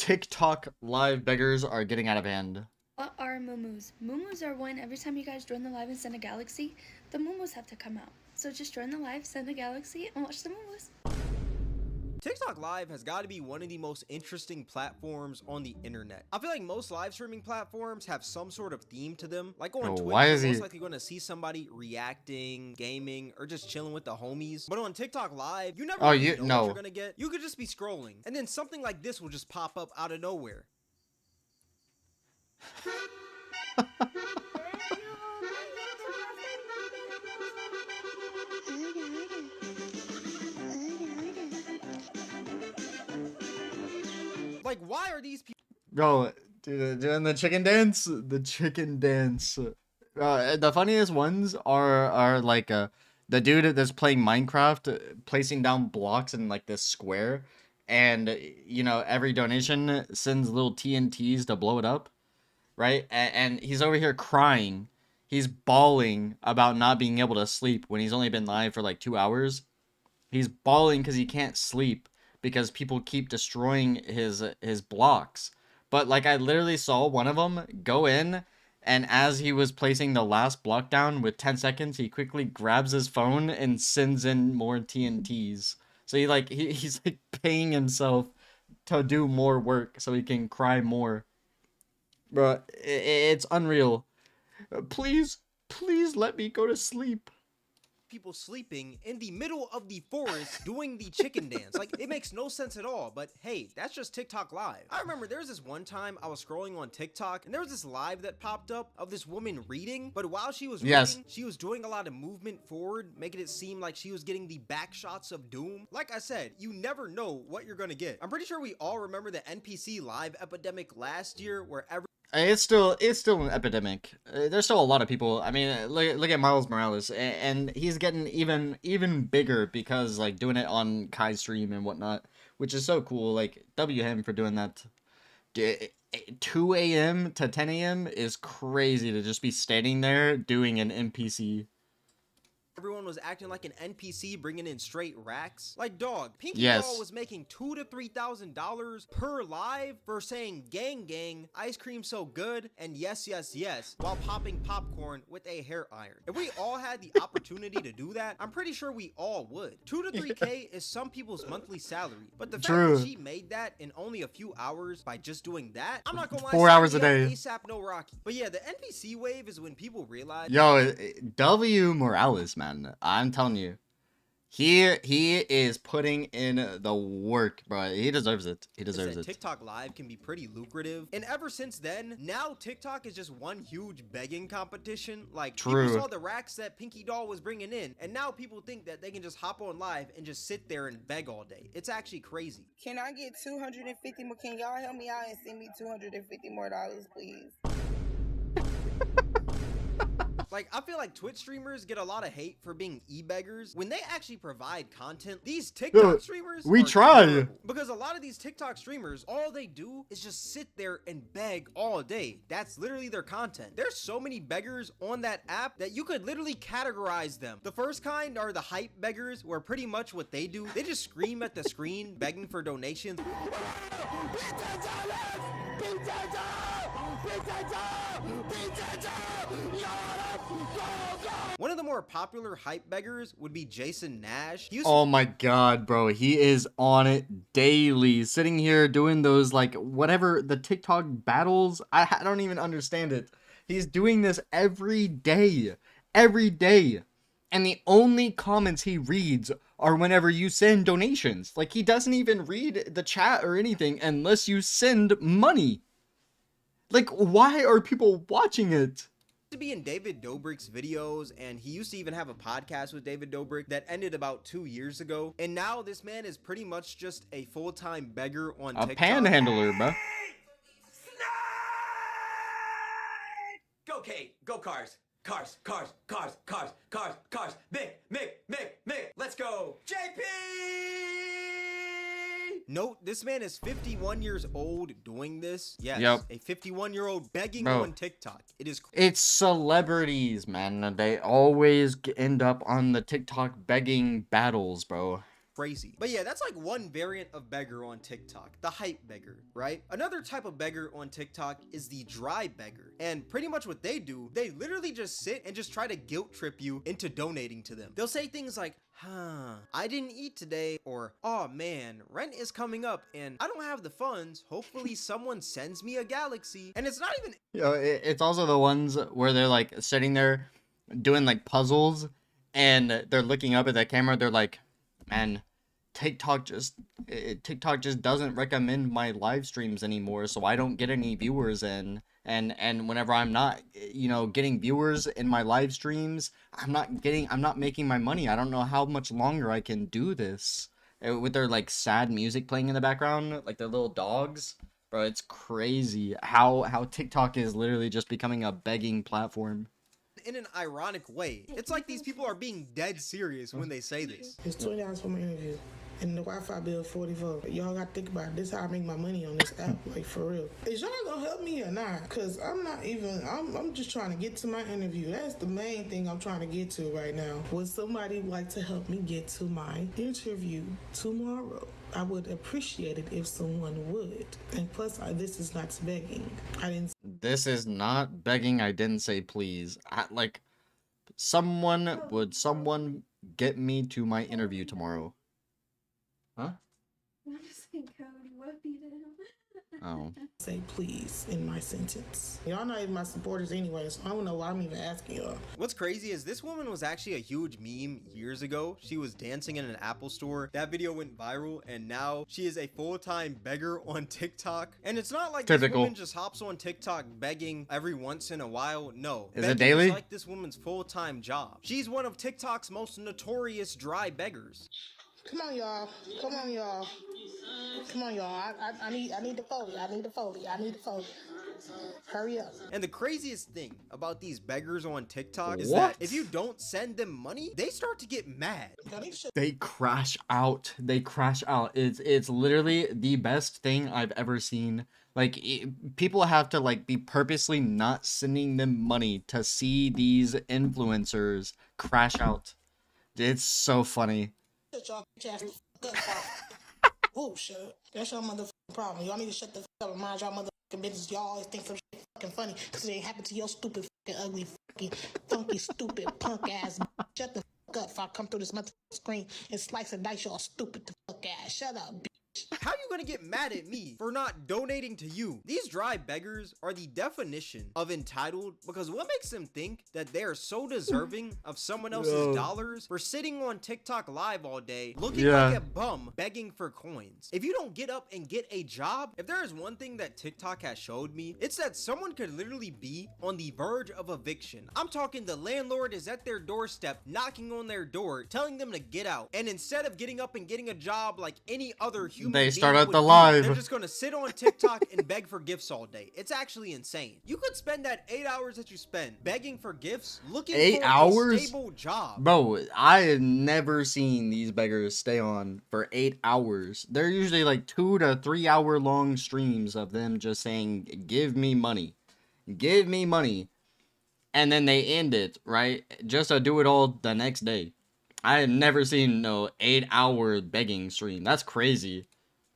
TikTok live beggars are getting out of hand. What are mumus? Mumus are when every time you guys join the live and send a galaxy, the mumus have to come out. So just join the live, send a galaxy, and watch the mumus. TikTok Live has got to be one of the most interesting platforms on the internet. I feel like most live streaming platforms have some sort of theme to them. Like on Oh, Twitch, why you're is he- most likely going to see somebody reacting, gaming, or just chilling with the homies. But on TikTok Live, you never Oh, really you- know no. what you're going to get. You could just be scrolling, and then something like this will just pop up out of nowhere. Like, why are these people? Bro, dude, doing the chicken dance, the chicken dance. Uh, the funniest ones are are like uh the dude that's playing Minecraft, placing down blocks in like this square, and you know every donation sends little TNTs to blow it up, right? And, and he's over here crying, he's bawling about not being able to sleep when he's only been live for like two hours. He's bawling because he can't sleep because people keep destroying his his blocks. But like I literally saw one of them go in and as he was placing the last block down with 10 seconds, he quickly grabs his phone and sends in more TNTs. So he like he, he's like paying himself to do more work so he can cry more. Bro, i- i- it's unreal. Please, please let me go to sleep. People sleeping in the middle of the forest doing the chicken dance. Like, it makes no sense at all, but hey, that's just TikTok Live. I remember there was this one time I was scrolling on TikTok and there was this live that popped up of this woman reading, but while she was Yes. reading, she was doing a lot of movement forward, making it seem like she was getting the back shots of doom. Like I said, you never know what you're gonna get. I'm pretty sure we all remember the NPC live epidemic last year where every It's still it's still an epidemic. Uh, there's still a lot of people. I mean, uh, look look at Miles Morales, a- and he's getting even even bigger because like doing it on Kai's stream and whatnot, which is so cool. Like W him for doing that. 2 a.m. to 10 a.m. is crazy to just be standing there doing an NPC. Everyone was acting like an NPC, bringing in straight racks. Like, dog, Pinky Yes. Doll was making two to three thousand dollars per live for saying "gang gang," ice cream so good, and yes, yes, yes, while popping popcorn with a hair iron. If we all had the opportunity to do that, I'm pretty sure we all would. Two to three k is some people's monthly salary, but the fact True. that she made that in only a few hours by just doing that, I'm not gonna lie. Four hours a day. ASAP, no Rocky. But yeah, the NPC wave is when people realize. Yo, W Morales, man, I'm telling you, he he is putting in the work, bro. He deserves it. He deserves that it. TikTok Live can be pretty lucrative. And ever since then, now TikTok is just one huge begging competition. Like, True. people saw the racks that Pinky Doll was bringing in, and now people think that they can just hop on live and just sit there and beg all day. It's actually crazy. Can I get 250 more? Can y'all help me out and send me 250 more dollars, please? Like, I feel like Twitch streamers get a lot of hate for being e-beggars. When they actually provide content, these TikTok Dude, streamers we try. terrible. Because a lot of these TikTok streamers, all they do is just sit there and beg all day. That's literally their content. There's so many beggars on that app that you could literally categorize them. The first kind are the hype beggars, where pretty much what they do, they just scream at the screen begging for donations. One of the more popular hype beggars would be Jason Nash. Oh my god, bro. He is on it daily. Sitting here doing those, like, whatever, the TikTok battles. I, I don't even understand it. He's doing this every day. Every day. And the only comments he reads are whenever you send donations. Like, he doesn't even read the chat or anything unless you send money. Like, why are people watching it? To be in David Dobrik's videos, and he used to even have a podcast with David Dobrik that ended about two years ago. And now this man is pretty much just a full time beggar on A TikTok. panhandler, bro. Go Kate, go cars. Cars, cars, cars, cars, cars, cars. Mick, Mick, Mick, Mick. Let's go. JP! Note, this man is 51 years old doing this. Yes, Yep. a 51 year old begging Bro. on TikTok. It is It's celebrities, man. They always end up on the TikTok begging battles, bro. Crazy. But yeah, that's like one variant of beggar on TikTok, the hype beggar, right? Another type of beggar on TikTok is the dry beggar. And pretty much what they do, they literally just sit and just try to guilt trip you into donating to them. They'll say things like, huh, I didn't eat today, or oh man, rent is coming up and I don't have the funds. Hopefully someone sends me a galaxy. And it's not even You know, it's also the ones where they're like sitting there doing like puzzles and they're looking up at the camera. They're like, man, TikTok just it, TikTok just doesn't recommend my live streams anymore, so I don't get any viewers in. And and whenever I'm not, you know, getting viewers in my live streams, I'm not getting, I'm not making my money. I don't know how much longer I can do this Uh, with their like sad music playing in the background, like their little dogs. Bro, it's crazy how how TikTok is literally just becoming a begging platform. In an ironic way. It's like these people are being dead serious when they say this. It's twenty dollars for my interview, and the Wi-Fi bill forty four. Y'all got to think about it. this. How I make my money on this app, like for real. Is y'all gonna help me or not? Cause I'm not even. I'm. I'm just trying to get to my interview. That's the main thing I'm trying to get to right now. Would somebody like to help me get to my interview tomorrow? I would appreciate it if someone would. And plus, I, this is not begging. I didn't This is not begging. I didn't say please. I, like, someone would someone get me to my interview tomorrow? Huh? What is it, Cody? What beat him? Oh, say please in my sentence. Y'all not even my supporters anyway, so I don't know why I'm even asking y'all. What's crazy is this woman was actually a huge meme years ago. She was dancing in an Apple store. That video went viral and now she is a full-time beggar on TikTok. And it's not like this woman just hops on TikTok begging every once in a while. No. Is it Begging daily? like this woman's full-time job. She's one of TikTok's most notorious dry beggars. Come on, y'all. Come on, y'all. Come on, y'all. I, I, I need I need the foley. I need the foley. I need the foley. Hurry up. And the craziest thing about these beggars on TikTok is What? that if you don't send them money, they start to get mad. Now, these shit they crash out. They crash out. It's it's literally the best thing I've ever seen. Like it, people have to like be purposely not sending them money to see these influencers crash out. It's so funny. Shut y'all bitch ass the fuck. Oh, up. That's your motherfucking problem. Y'all need to shut the fuck up and mind y'all motherfucking business. Y'all always think some shit fucking funny because it ain't happened to your stupid fucking ugly fucking funky stupid punk ass. Shut the fuck up if I come through this motherfucking screen and slice and dice y'all stupid the fuck ass. Shut up, bitch. How you gonna get mad at me for not donating to you? These dry beggars are the definition of entitled because what makes them think that they are so deserving of someone else's Yo. dollars for sitting on TikTok live all day looking Yeah. like a bum begging for coins? If you don't get up and get a job, if there is one thing that TikTok has showed me, it's that someone could literally be on the verge of eviction. I'm talking the landlord is at their doorstep knocking on their door telling them to get out. And instead of getting up and getting a job like any other human They being start out the live. They're just gonna sit on TikTok and beg for gifts all day. It's actually insane. You could spend that eight hours that you spend begging for gifts, looking Eight for hours? a stable job. Bro, I have never seen these beggars stay on for eight hours. They're usually like two to three hour long streams of them just saying, Give me money. Give me money. And then they end it, right? Just to do it all the next day. I have never seen no eight hour begging stream. That's crazy.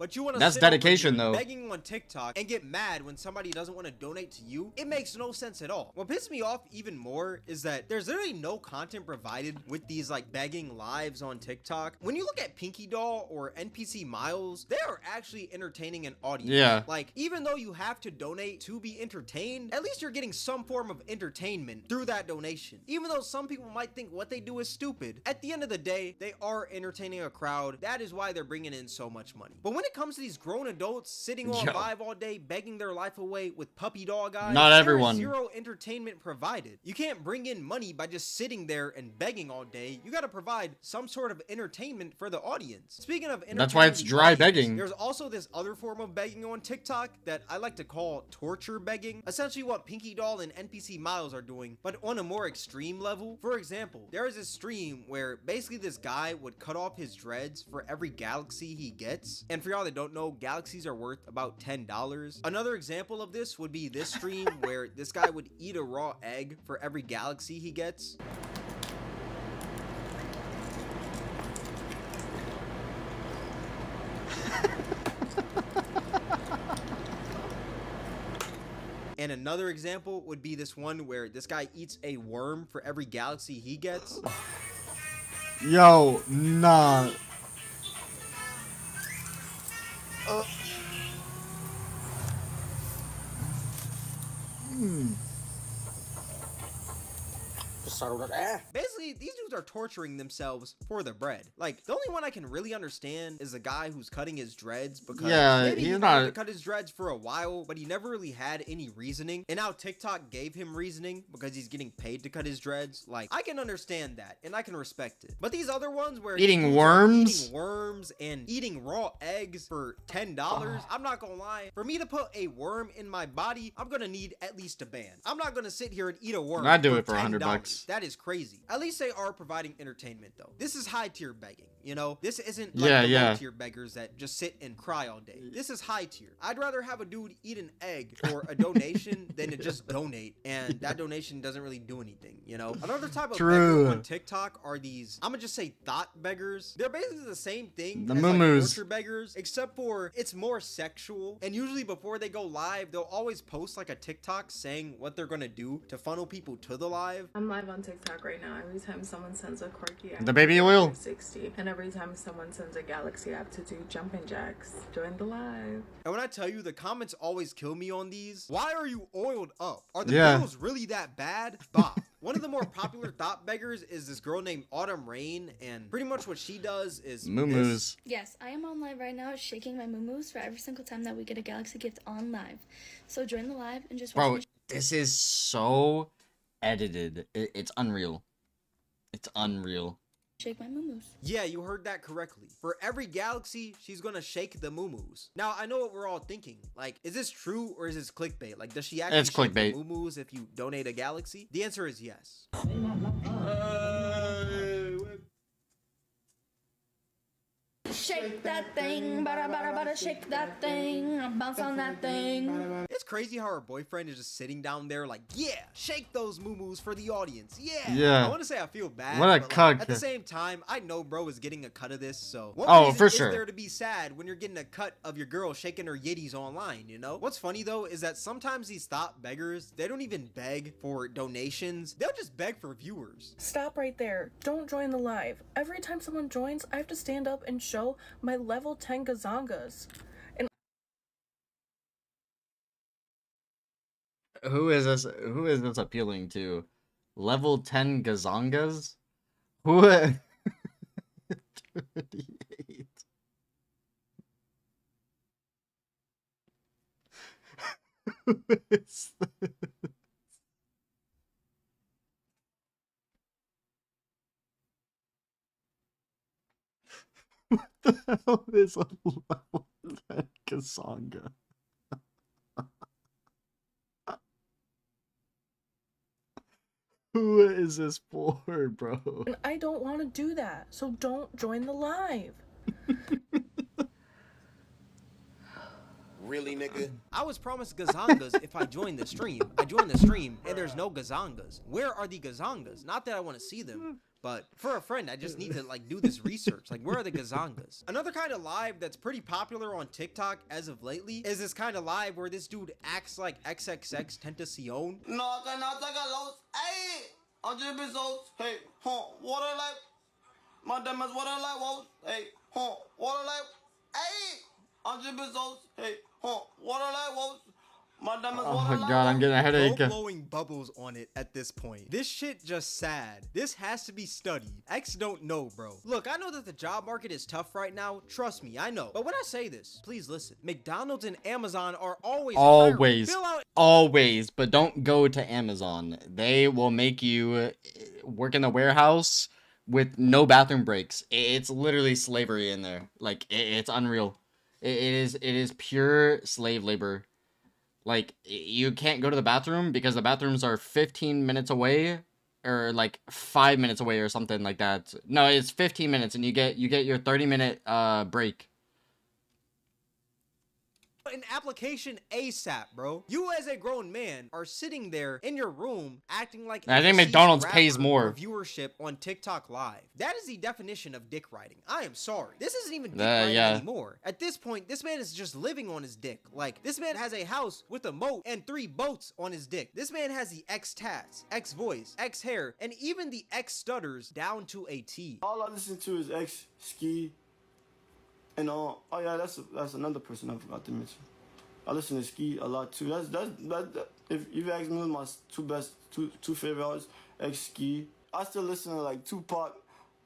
But you want to That's dedication, though. Begging on TikTok and get mad when somebody doesn't want to donate to you. It makes no sense at all. What pisses me off even more is that there's literally no content provided with these like begging lives on TikTok. When you look at Pinky Doll or NPC Miles, they are actually entertaining an audience. Yeah. Like even though you have to donate to be entertained, at least you're getting some form of entertainment through that donation. Even though some people might think what they do is stupid, at the end of the day, they are entertaining a crowd. That is why they're bringing in so much money. But when it comes to these grown adults sitting on Yo. live all day begging their life away with puppy dog eyes, Not everyone. zero entertainment provided. You can't bring in money by just sitting there and begging all day. You got to provide some sort of entertainment for the audience. Speaking of That's why it's dry audience, begging. There's also this other form of begging on TikTok that I like to call torture begging. Essentially what Pinky Doll and NPC Miles are doing, but on a more extreme level. For example, there is a stream where basically this guy would cut off his dreads for every galaxy he gets. And for y'all y'all that don't know, galaxies are worth about $10. Another example of this would be this stream where this guy would eat a raw egg for every galaxy he gets. And another example would be this one where this guy eats a worm for every galaxy he gets. Yo, nah. Oh. Basically, these dudes are torturing themselves for the bread. Like, the only one I can really understand is the guy who's cutting his dreads because Yeah, maybe he's he wanted not- to cut his dreads for a while, but he never really had any reasoning. And now TikTok gave him reasoning because he's getting paid to cut his dreads. Like, I can understand that and I can respect it. But these other ones where Eating worms? eating worms and eating raw eggs for ten dollars, I'm not gonna lie. For me to put a worm in my body, I'm gonna need at least a band. I'm not gonna sit here and eat a worm. I'd do it for 100 $10. bucks. That is crazy. At least they are providing entertainment though. This is high tier begging, you know? This isn't like Yeah, the yeah. low tier beggars that just sit and cry all day. This is high tier. I'd rather have a dude eat an egg for a donation than to just donate and that donation doesn't really do anything, you know? Another type of True. beggar on TikTok are these I'm gonna just say thought beggars. They're basically the same thing The as like torture beggars, except for it's more sexual. And usually before they go live, they'll always post like a TikTok saying what they're gonna do to funnel people to the live. I'm live on TikTok right now. Every time someone sends a quirky app, The baby oil. 60. And every time someone sends a galaxy app to do jumping jacks, join the live. And when I tell you the comments always kill me on these, why are you oiled up? Are the Yeah. girls really that bad? Stop. One of the more popular thought beggars is this girl named Autumn Rain, and pretty much what she does is this. Moo-moos. Yes, I am on live right now shaking my moo for every single time that we get a Galaxy gift on live. So join the live and just watch Bro, this is so edited. It, it's unreal. It's unreal. shake my moo Yeah, you heard that correctly. For every galaxy, she's gonna shake the moo Now, I know what we're all thinking. Like, is this true or is this clickbait? Like, does she actually It's shake clickbait. the moo if you donate a galaxy? The answer is yes. Shake that thing, bada bada bada, shake that thing, bounce on that thing. It's crazy how her boyfriend is just sitting down there like, yeah, shake those moo for the audience. Yeah. Yeah. I want to say I feel bad. What a but, like. At the same time, I know bro is getting a cut of this, so what Oh, reason for is sure. there to be sad when you're getting a cut of your girl shaking her yitties online, you know? What's funny though is that sometimes these thought beggars, they don't even beg for donations. They'll just beg for viewers. Stop right there. Don't join the live. Every time someone joins, I have to stand up and show my level 10 gazongas. Who is this? Who is this appealing to? Level ten gazongas? Who? 38. Who is this? The hell is a level 10 gazonga? Who is this for, bro? And I don't want to do that. So don't join the live. Really, nigga? I was promised gazongas if I joined the stream. I joined the stream and there's no gazongas. Where are the gazongas? Not that I want to see them, but for a friend, I just need to like do this research. Like, where are the gazongas? Another kind of live that's pretty popular on TikTok as of lately is this kind of live where this dude acts like XXXTentacion. No, que no te galos. Hey, hundred episodes. Hey, huh? Water like. My damn is water like walls. Hey, huh? Water like. Hey, hundred episodes. Hey, huh? Water like walls. My Oh my god, I'm getting a headache. Blow blowing bubbles on it at this point. This shit just sad. This has to be studied. X don't know, bro. Look, I know that the job market is tough right now. Trust me, I know. But when I say this, please listen. McDonald's and Amazon are always. Always. Out Always, but don't go to Amazon. They will make you uh, work in the warehouse with no bathroom breaks. It's literally slavery in there. Like it's unreal. It is it is pure slave labor. Like you can't go to the bathroom because the bathrooms are 15 minutes away or like 5 minutes away or something like that. No, it's 15 minutes and you get you get your 30 minute uh break. An application ASAP, bro. You as a grown man are sitting there in your room acting like I think McDonald's pays more. viewership on TikTok Live. That is the definition of dick riding. I am sorry. This isn't even dick Uh, riding yeah. anymore. At this point, this man is just living on his dick. Like this man has a house with a moat and three boats on his dick. This man has the X tats, X voice, X hair, and even the X stutters down to a T. All I listen to is X Ski, and uh, oh yeah, that's that's another person I forgot to mention. I listen to Ski a lot too. That's that's that. that if if you ask me, my two best two two favorite artists, X Ski. I still listen to like Tupac.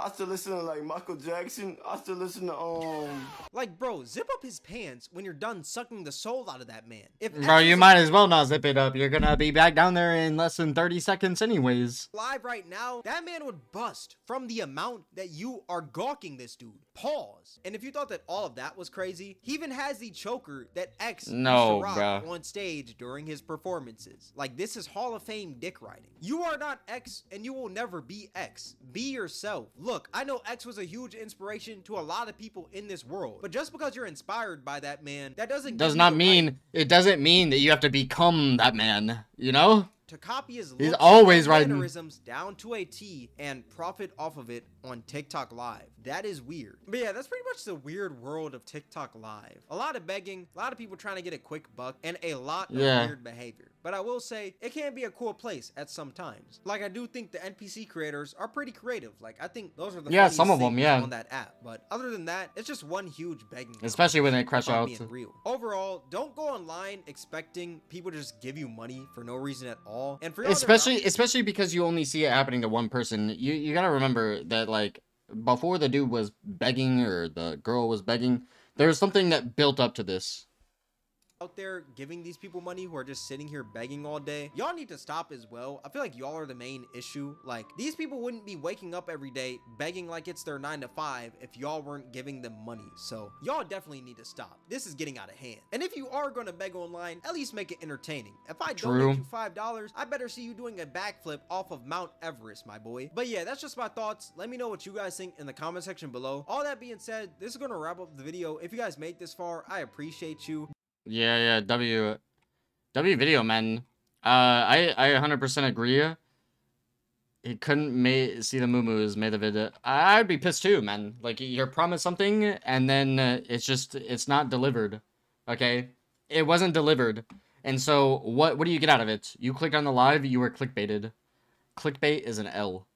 I still listen to like Michael Jackson. I still listen to um. Like, bro, zip up his pants when you're done sucking the soul out of that man. If Bro, you might as well not zip it up. You're gonna be back down there in less than 30 seconds anyways. live right now, that man would bust from the amount that you are gawking this dude. Pause. And if you thought that all of that was crazy, he even has the choker that X used No, rock on stage during his performances. Like this is Hall of Fame dick riding. You are not X and you will never be X. Be yourself. Look, I know X was a huge inspiration to a lot of people in this world, but just because you're inspired by that man, that doesn't Does not mean right it doesn't mean that you have to become that man, you know? to copy his He's always mannerisms down to a T and profit off of it on TikTok Live. That is weird. But yeah, that's pretty much the weird world of TikTok Live. A lot of begging, a lot of people trying to get a quick buck, and a lot of Yeah. weird behavior. But I will say, it can be a cool place at some times. Like I do think the NPC creators are pretty creative. Like I think those are the Yeah, some of them, yeah. on that app. But other than that, it's just one huge begging. Especially when they crash out. being real. Overall, don't go online expecting people to just give you money for no reason at all. And for y'all that are especially especially because you only see it happening to one person you you gotta remember that like before the dude was begging or the girl was begging there was something that built up to this out there giving these people money who are just sitting here begging all day, y'all need to stop as well. I feel like y'all are the main issue. Like, these people wouldn't be waking up every day begging like it's their nine to five if y'all weren't giving them money. So, y'all definitely need to stop. This is getting out of hand. And if you are gonna beg online, at least make it entertaining. If I True. donate you five dollars, I better see you doing a backflip off of Mount Everest, my boy. But yeah, that's just my thoughts. Let me know what you guys think in the comment section below. All that being said, this is gonna wrap up the video. If you guys made this far, I appreciate you. Yeah yeah w w video man. Uh i i 100% agree. He couldn't ma- see the moo made the video i'd be pissed too man. Like you're promised something and then uh, it's just it's not delivered okay? It wasn't delivered. And so what what do you get out of it? You click on the live you were clickbaited. Clickbait is an l